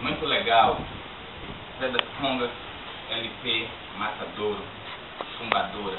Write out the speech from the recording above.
Muito legal. Zé da Conga, LP, Matadouro, Chumbadora.